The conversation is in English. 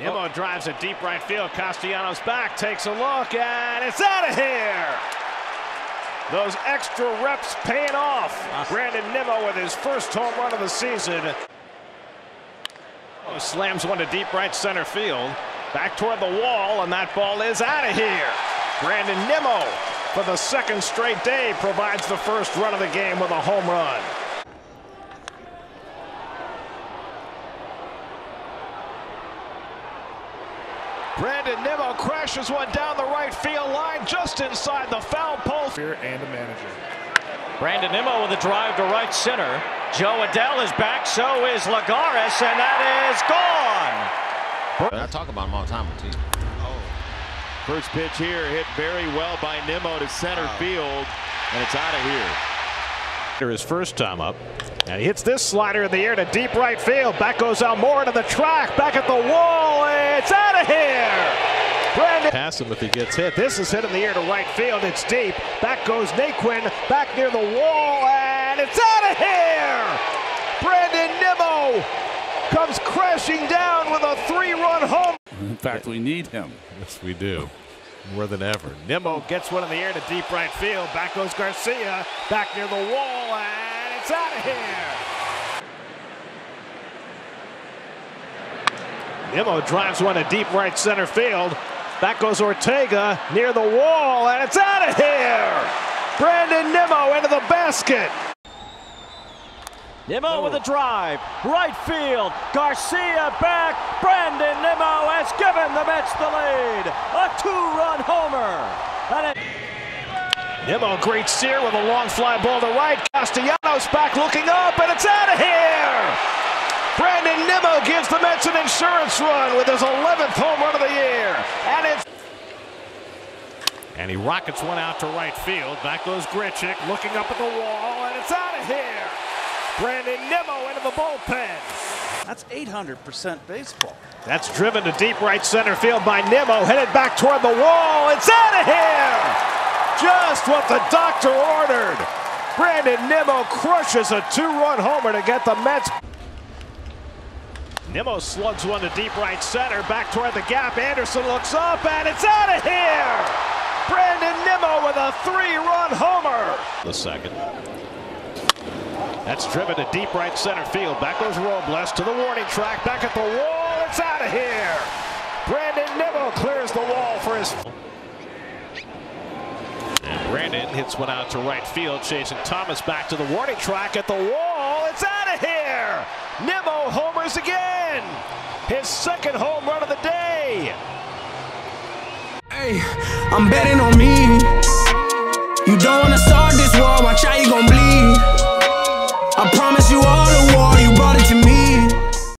Nimmo drives a deep right field. Castellanos back, takes a look, and it's out of here. Those extra reps paying off. Ah. Brandon Nimmo with his first home run of the season. Oh, slams one to deep right center field. Back toward the wall, and that ball is out of here. Brandon Nimmo, for the second straight day, provides the first run of the game with a home run. Brandon Nimmo crashes one down the right field line just inside the foul pole. And a manager. Brandon Nimmo with a drive to right center. Jo Adell is back, so is Lagares, and that is gone. I talk about him all the time on TV. Oh. First pitch here hit very well by Nimmo to center field, and it's out of here. His first time up. And he hits this slider in the air to deep right field. Back goes Almora to the track. Back at the wall. It's out of here. Brandon. Pass him if he gets hit. This is hit in the air to right field. It's deep. Back goes Naquin. Back near the wall. And it's out of here. Brandon Nimmo comes crashing down with a three-run home. In fact, we need him. Yes, we do. More than ever. Nimmo gets one in the air to deep right field. Back goes Garcia. Back near the wall. And it's out of here. Nimmo drives one to deep right center field. Back goes Ortega near the wall, and it's out of here. Brandon Nimmo into the basket. Nimmo with a oh. drive, right field. Garcia back. Brandon Nimmo has given the Mets the lead. A two-run homer. And it Nimmo, great steer with a long fly ball to right. Castellanos back looking up, and it's out of here. Brandon Nimmo gives the Mets an insurance run with his 11th home run of the year. And it's and he rockets one out to right field. Back goes Grichuk looking up at the wall, and it's out of here. Brandon Nimmo into the bullpen. That's 800% baseball. That's driven to deep right center field by Nimmo, headed back toward the wall. It's out of here! Just what the doctor ordered. Brandon Nimmo crushes a two-run homer to get the Mets. Nimmo slugs one to deep right center, back toward the gap. Anderson looks up, and it's out of here! Brandon Nimmo with a three-run homer. The second. That's driven to deep right center field. Back goes Robles to the warning track. Back at the wall. It's out of here. Brandon Nimmo clears the wall for his. And Brandon hits one out to right field, chasing Thomas back to the warning track at the wall. It's out of here. Nimmo homers again. His second home run of the day. Hey, I'm betting on me. You don't wanna start this war,